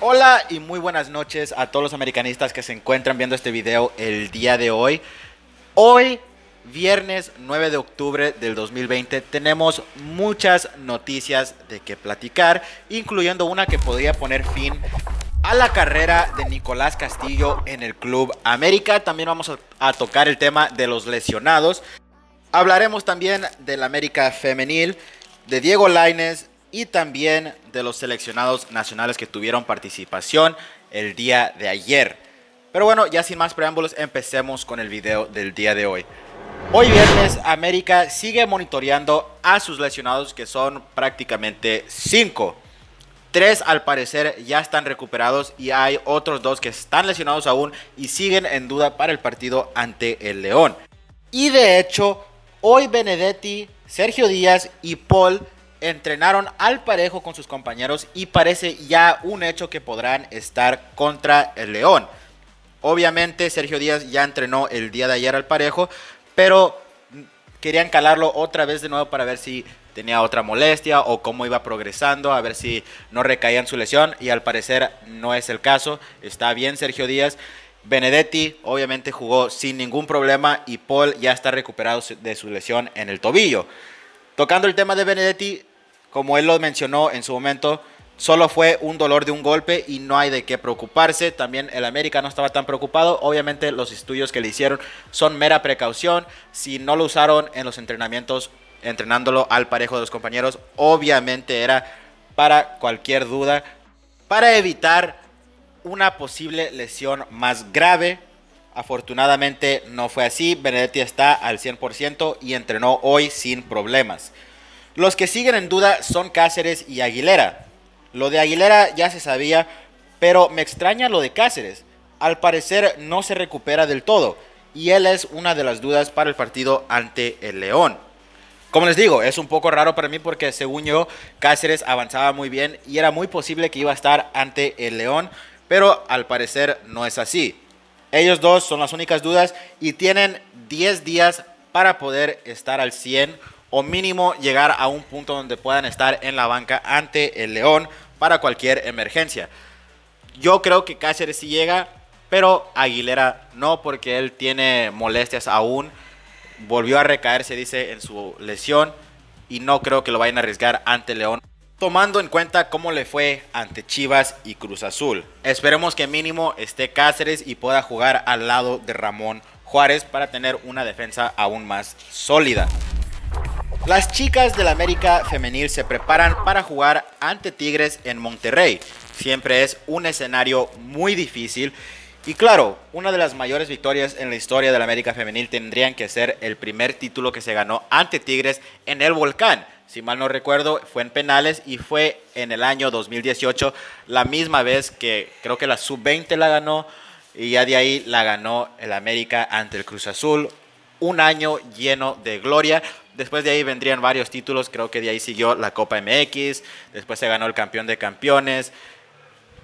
Hola y muy buenas noches a todos los americanistas que se encuentran viendo este video el día de hoy. Hoy, viernes 9 de octubre del 2020, tenemos muchas noticias de que platicar, incluyendo una que podría poner fin a la carrera de Nicolás Castillo en el Club América. También vamos a, tocar el tema de los lesionados. Hablaremos también del América femenil, de Diego Laines y también de los seleccionados nacionales que tuvieron participación el día de ayer. Pero bueno, ya sin más preámbulos, empecemos con el video del día de hoy. Hoy viernes, América sigue monitoreando a sus lesionados, que son prácticamente cinco. Tres al parecer ya están recuperados y hay otros dos que están lesionados aún y siguen en duda para el partido ante el León. Y de hecho, hoy Benedetti, Sergio Díaz y Paul entrenaron al parejo con sus compañeros y parece ya un hecho que podrán estar contra el León. Obviamente Sergio Díaz ya entrenó el día de ayer al parejo, pero querían calarlo otra vez de nuevo para ver si tenía otra molestia o cómo iba progresando, a ver si no recaía en su lesión y al parecer no es el caso. Está bien Sergio Díaz. Benedetti obviamente jugó sin ningún problema y Paul ya está recuperado de su lesión en el tobillo. Tocando el tema de Benedetti, como él lo mencionó en su momento, solo fue un dolor de un golpe y no hay de qué preocuparse. También el América no estaba tan preocupado. Obviamente los estudios que le hicieron son mera precaución. Si no lo usaron en los entrenamientos, entrenándolo al parejo de los compañeros, obviamente era para cualquier duda, para evitar una posible lesión más grave. Afortunadamente no fue así. Benedetti está al 100% y entrenó hoy sin problemas. Los que siguen en duda son Cáceres y Aguilera. Lo de Aguilera ya se sabía, pero me extraña lo de Cáceres. Al parecer no se recupera del todo y él es una de las dudas para el partido ante el León. Como les digo, es un poco raro para mí porque según yo Cáceres avanzaba muy bien y era muy posible que iba a estar ante el León, pero al parecer no es así. Ellos dos son las únicas dudas y tienen 10 días para poder estar al 100 o mínimo llegar a un punto donde puedan estar en la banca ante el León para cualquier emergencia. Yo creo que Cáceres sí llega, pero Aguilera no, porque él tiene molestias aún. Volvió a recaer, se dice, en su lesión y no creo que lo vayan a arriesgar ante León. Tomando en cuenta cómo le fue ante Chivas y Cruz Azul. Esperemos que mínimo esté Cáceres y pueda jugar al lado de Ramón Juárez para tener una defensa aún más sólida. Las chicas del América Femenil se preparan para jugar ante Tigres en Monterrey. Siempre es un escenario muy difícil. Y claro, una de las mayores victorias en la historia del América Femenil tendrían que ser el primer título que se ganó ante Tigres en el Volcán. Si mal no recuerdo, fue en penales y fue en el año 2018, la misma vez que creo que la sub-20 la ganó y ya de ahí la ganó el América ante el Cruz Azul. Un año lleno de gloria. Después de ahí vendrían varios títulos, creo que de ahí siguió la Copa MX, después se ganó el campeón de campeones.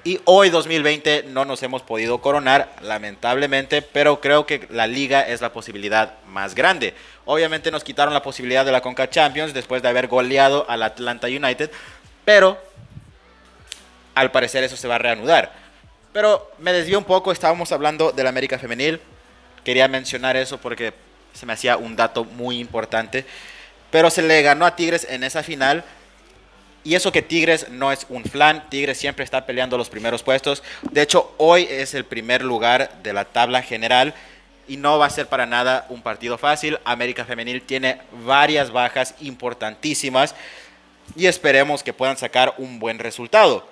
Y hoy 2020 no nos hemos podido coronar, lamentablemente, pero creo que la liga es la posibilidad más grande. Obviamente nos quitaron la posibilidad de la Conca Champions después de haber goleado al Atlanta United, pero al parecer eso se va a reanudar. Pero me desvío un poco, estábamos hablando del América Femenil. Quería mencionar eso porque se me hacía un dato muy importante. Pero se le ganó a Tigres en esa final. Y eso que Tigres no es un flan, Tigres siempre está peleando los primeros puestos. De hecho, hoy es el primer lugar de la tabla general y no va a ser para nada un partido fácil. América Femenil tiene varias bajas importantísimas y esperemos que puedan sacar un buen resultado.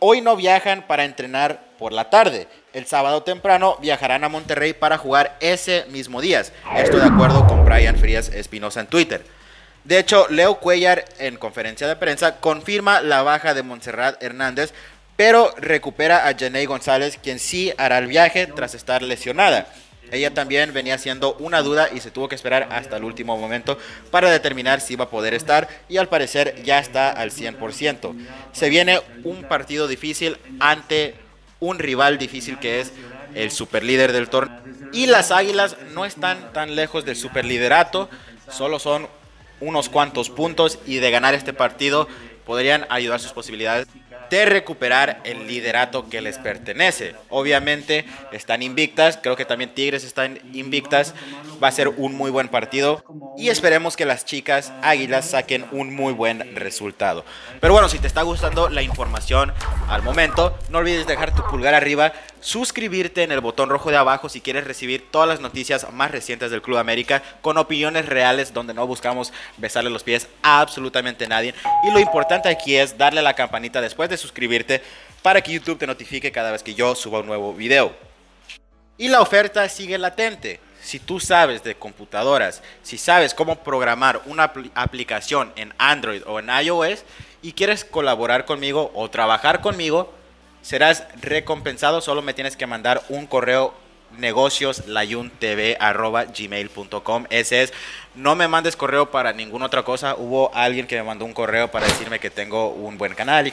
Hoy no viajan para entrenar por la tarde. El sábado temprano viajarán a Monterrey para jugar ese mismo día. Estoy de acuerdo con Brian Frías Espinosa en Twitter. De hecho, Leo Cuellar en conferencia de prensa confirma la baja de Montserrat Hernández, pero recupera a Janey González, quien sí hará el viaje tras estar lesionada. Ella también venía siendo una duda y se tuvo que esperar hasta el último momento para determinar si iba a poder estar y al parecer ya está al 100%. Se viene un partido difícil ante un rival difícil que es el superlíder del torneo. Y las Águilas no están tan lejos del superliderato, solo son unos cuantos puntos y de ganar este partido podrían ayudar sus posibilidades de recuperar el liderato que les pertenece. Obviamente están invictas, creo que también Tigres están invictas. Va a ser un muy buen partido y esperemos que las chicas Águilas saquen un muy buen resultado. Pero bueno, si te está gustando la información al momento, no olvides dejar tu pulgar arriba, suscribirte en el botón rojo de abajo si quieres recibir todas las noticias más recientes del Club América con opiniones reales donde no buscamos besarle los pies a absolutamente nadie. Y lo importante aquí es darle a la campanita después de suscribirte para que YouTube te notifique cada vez que yo suba un nuevo video. Y la oferta sigue latente. Si tú sabes de computadoras, si sabes cómo programar una aplicación en Android o en iOS y quieres colaborar conmigo o trabajar conmigo, serás recompensado. Solo me tienes que mandar un correo negocioslayuntv.gmail.com Ese es, no me mandes correo para ninguna otra cosa. Hubo alguien que me mandó un correo para decirme que tengo un buen canal.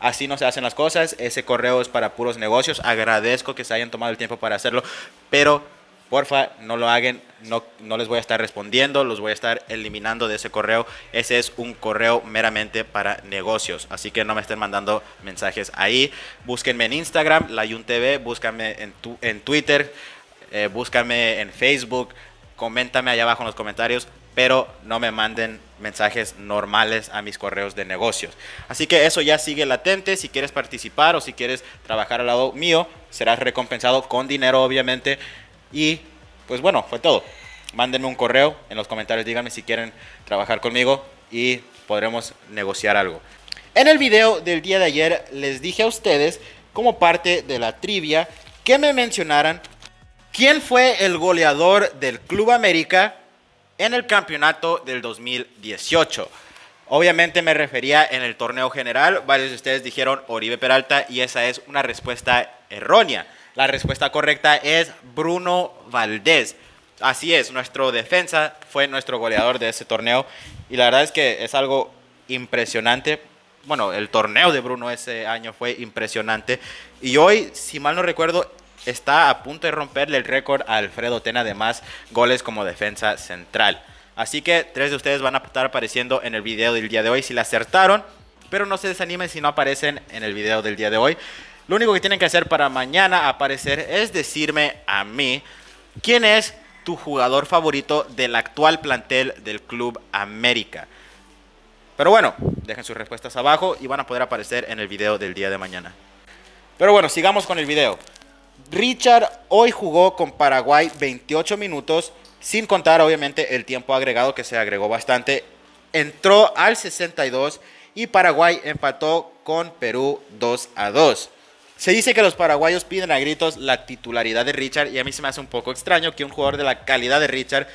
Así no se hacen las cosas. Ese correo es para puros negocios. Agradezco que se hayan tomado el tiempo para hacerlo, pero porfa, no lo hagan, no, no les voy a estar respondiendo, los voy a estar eliminando de ese correo. Ese es un correo meramente para negocios, así que no me estén mandando mensajes ahí. Búsquenme en Instagram, la TV, búscame en, tu, en Twitter, eh, búscame en Facebook, coméntame allá abajo en los comentarios, pero no me manden mensajes normales a mis correos de negocios. Así que eso ya sigue latente. Si quieres participar o si quieres trabajar al lado mío, serás recompensado con dinero, obviamente. Y pues bueno, fue todo. Mándenme un correo en los comentarios, díganme si quieren trabajar conmigo y podremos negociar algo. En el video del día de ayer les dije a ustedes, como parte de la trivia, que me mencionaran quién fue el goleador del Club América en el campeonato del 2018. Obviamente me refería en el torneo general, varios de ustedes dijeron Oribe Peralta y esa es una respuesta errónea. La respuesta correcta es Bruno Valdés. Así es, nuestro defensa fue nuestro goleador de ese torneo y la verdad es que es algo impresionante. Bueno, el torneo de Bruno ese año fue impresionante y hoy, si mal no recuerdo, está a punto de romperle el récord a Alfredo Tena de más goles como defensa central. Así que tres de ustedes van a estar apareciendo en el video del día de hoy si la acertaron, pero no se desanimen si no aparecen en el video del día de hoy. Lo único que tienen que hacer para mañana aparecer es decirme a mí quién es tu jugador favorito del actual plantel del Club América. Pero bueno, dejen sus respuestas abajo y van a poder aparecer en el video del día de mañana. Pero bueno, sigamos con el video. Richard hoy jugó con Paraguay 28 minutos, sin contar obviamente el tiempo agregado que se agregó bastante. Entró al 62 y Paraguay empató con Perú 2 a 2. Se dice que los paraguayos piden a gritos la titularidad de Richard y a mí se me hace un poco extraño que un jugador de la calidad de Richard,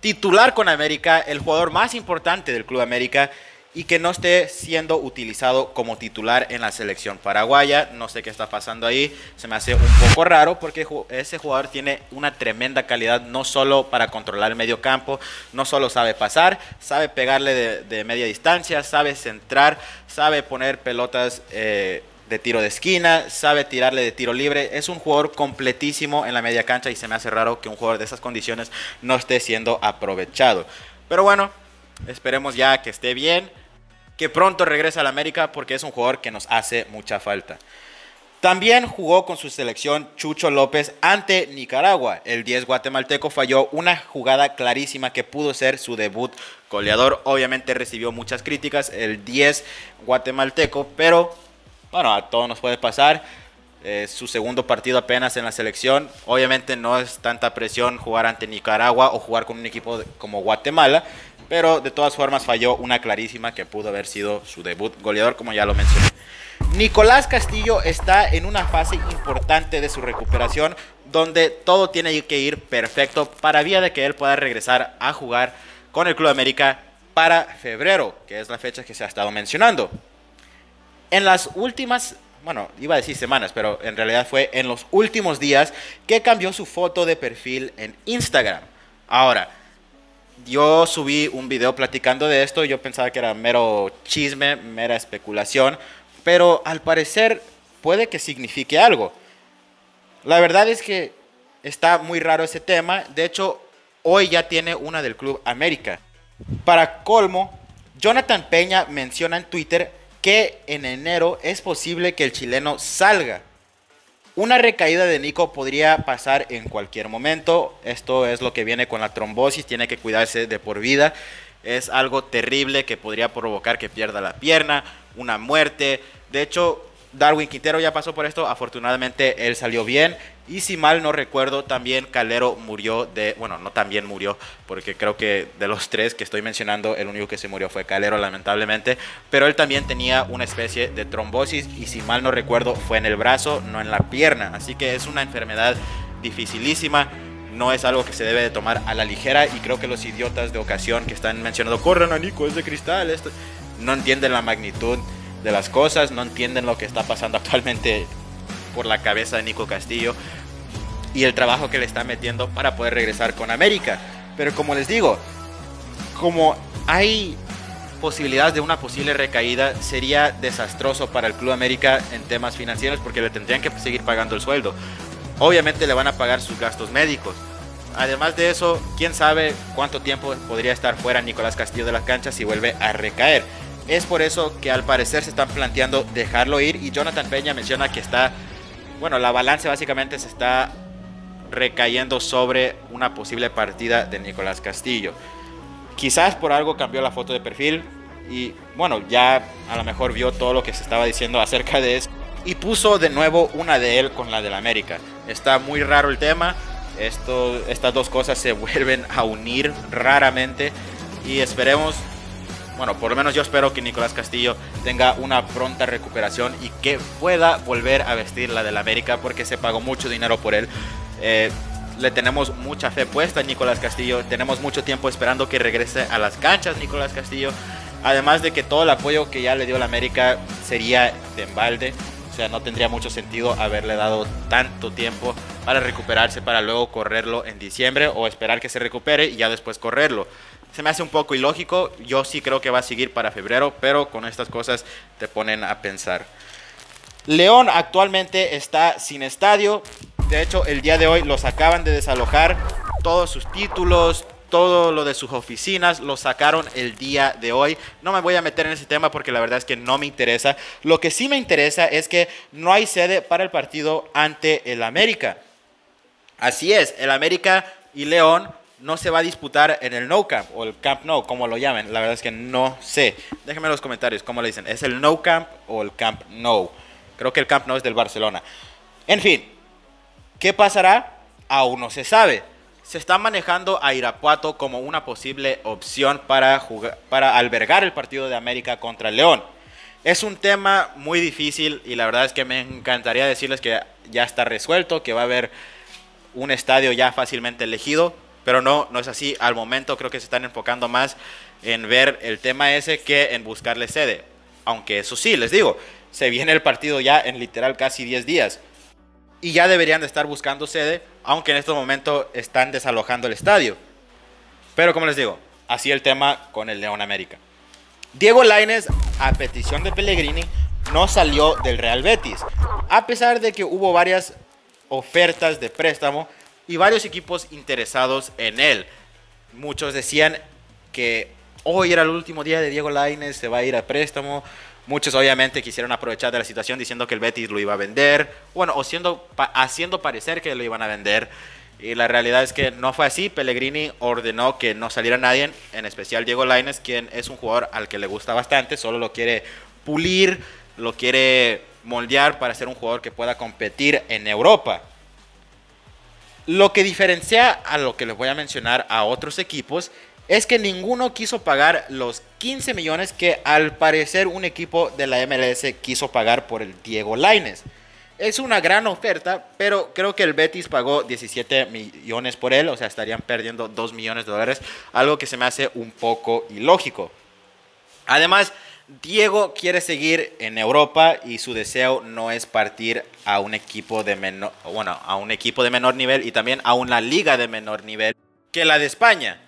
titular con América, el jugador más importante del Club América, y que no esté siendo utilizado como titular en la selección paraguaya. No sé qué está pasando ahí, se me hace un poco raro porque ese jugador tiene una tremenda calidad, no solo para controlar el medio campo, no solo sabe pasar, sabe pegarle de, media distancia, sabe centrar, sabe poner pelotas. Eh, de tiro de esquina, sabe tirarle de tiro libre. Es un jugador completísimo en la media cancha y se me hace raro que un jugador de esas condiciones no esté siendo aprovechado. Pero bueno, esperemos ya que esté bien, que pronto regrese a la América porque es un jugador que nos hace mucha falta. También jugó con su selección Chucho López ante Nicaragua. El 10 guatemalteco falló una jugada clarísima que pudo ser su debut goleador. Obviamente recibió muchas críticas el 10 guatemalteco, pero bueno, a todos nos puede pasar. su segundo partido apenas en la selección. Obviamente no es tanta presión jugar ante Nicaragua o jugar con un equipo como Guatemala, pero de todas formas falló una clarísima que pudo haber sido su debut goleador, como ya lo mencioné. Nicolás Castillo está en una fase importante de su recuperación donde todo tiene que ir perfecto para vía de que él pueda regresar a jugar con el Club América para febrero, que es la fecha que se ha estado mencionando. En las últimas, bueno, iba a decir semanas, pero en realidad fue en los últimos días que cambió su foto de perfil en Instagram. Ahora, yo subí un video platicando de esto, yo pensaba que era mero chisme, mera especulación, pero al parecer puede que signifique algo. La verdad es que está muy raro ese tema. De hecho, hoy ya tiene una del Club América. Para colmo, Jonathan Peña menciona en Twitter que en enero es posible que el chileno salga. Una recaída de Nico podría pasar en cualquier momento. Esto es lo que viene con la trombosis, tiene que cuidarse de por vida. Es algo terrible que podría provocar que pierda la pierna, una muerte. De hecho, Darwin Quintero ya pasó por esto, afortunadamente él salió bien. Y si mal no recuerdo, también Calero murió de, bueno, no también murió, porque creo que de los tres que estoy mencionando, el único que se murió fue Calero, lamentablemente. Pero él también tenía una especie de trombosis y si mal no recuerdo, fue en el brazo, no en la pierna. Así que es una enfermedad dificilísima. No es algo que se debe de tomar a la ligera y creo que los idiotas de ocasión que están mencionando, corran a Nico, es de cristal, no entienden la magnitud de las cosas, no entienden lo que está pasando actualmente por la cabeza de Nico Castillo y el trabajo que le está metiendo para poder regresar con América. Pero como les digo, como hay posibilidades de una posible recaída, sería desastroso para el Club América en temas financieros porque le tendrían que seguir pagando el sueldo. Obviamente le van a pagar sus gastos médicos. Además de eso, quién sabe cuánto tiempo podría estar fuera Nicolás Castillo de las canchas si vuelve a recaer. Es por eso que al parecer se están planteando dejarlo ir y Jonathan Peña menciona que está, bueno, la balanza básicamente se está recayendo sobre una posible partida de Nicolás Castillo. Quizás por algo cambió la foto de perfil y bueno, ya a lo mejor vio todo lo que se estaba diciendo acerca de eso y puso de nuevo una de él con la del América. Está muy raro el tema, estas dos cosas se vuelven a unir raramente y esperemos bueno, por lo menos yo espero que Nicolás Castillo tenga una pronta recuperación y que pueda volver a vestir la del América porque se pagó mucho dinero por él. Eh, le tenemos mucha fe puesta a Nicolás Castillo, tenemos mucho tiempo esperando que regrese a las canchas Nicolás Castillo, además de que todo el apoyo que ya le dio la América sería de embalde, o sea, no tendría mucho sentido haberle dado tanto tiempo para recuperarse para luego correrlo en diciembre o esperar que se recupere y ya después correrlo se me hace un poco ilógico. Yo sí creo que va a seguir para febrero, pero con estas cosas te ponen a pensar. León actualmente está sin estadio. De hecho, el día de hoy los acaban de desalojar. Todos sus títulos, todo lo de sus oficinas, los sacaron el día de hoy. No me voy a meter en ese tema porque la verdad es que no me interesa. Lo que sí me interesa es que no hay sede para el partido ante el América. Así es, el América y León no se va a disputar en el No Camp o el Camp No, como lo llamen. La verdad es que no sé. Déjenme en los comentarios cómo le dicen. ¿Es el No Camp o el Camp No? Creo que el Camp No es del Barcelona. En fin, ¿qué pasará? Aún no se sabe. Se está manejando a Irapuato como una posible opción para, jugar, para albergar el partido de América contra el León. Es un tema muy difícil y la verdad es que me encantaría decirles que ya está resuelto, que va a haber un estadio ya fácilmente elegido pero no, no es así. Al momento creo que se están enfocando más en ver el tema ese que en buscarle sede. Aunque eso sí, les digo, se viene el partido ya en literal casi 10 días. Y ya deberían de estar buscando sede, aunque en estos momentos están desalojando el estadio. Pero como les digo, así el tema con el León América. Diego Laines, a petición de Pellegrini, no salió del Real Betis. A pesar de que hubo varias ofertas de préstamo y varios equipos interesados en él. Muchos decían que hoy era el último día de Diego Lainez, se va a ir a préstamo. Muchos obviamente quisieron aprovechar de la situación diciendo que el Betis lo iba a vender, bueno, o haciendo parecer que lo iban a vender. Y la realidad es que no fue así. Pellegrini ordenó que no saliera nadie, en especial Diego Lainez, quien es un jugador al que le gusta bastante, solo lo quiere pulir, lo quiere moldear para ser un jugador que pueda competir en Europa. Lo que diferencia a lo que les voy a mencionar a otros equipos es que ninguno quiso pagar los 15 millones que al parecer un equipo de la MLS quiso pagar por el Diego Laines. Es una gran oferta, pero creo que el Betis pagó 17 millones por él, o sea, estarían perdiendo 2 millones de dólares, algo que se me hace un poco ilógico. Además, Diego quiere seguir en Europa y su deseo no es partir a un equipo de menor, bueno, a un equipo de menor nivel y también a una liga de menor nivel que la de España.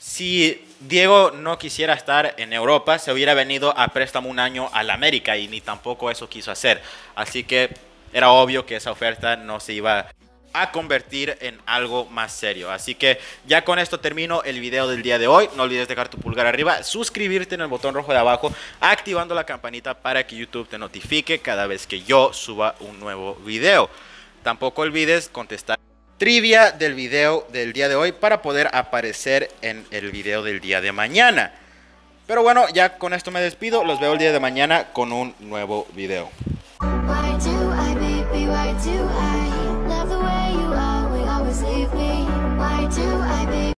Si Diego no quisiera estar en Europa, se hubiera venido a préstamo un año al América y ni tampoco eso quiso hacer. Así que era obvio que esa oferta no se iba a convertir en algo más serio. Así que ya con esto termino el video del día de hoy. No olvides dejar tu pulgar arriba, suscribirte en el botón rojo de abajo, activando la campanita para que YouTube te notifique cada vez que yo suba un nuevo video. Tampoco olvides contestar trivia del video del día de hoy para poder aparecer en el video del día de mañana. Pero bueno, ya con esto me despido. Los veo el día de mañana con un nuevo video. Why do I,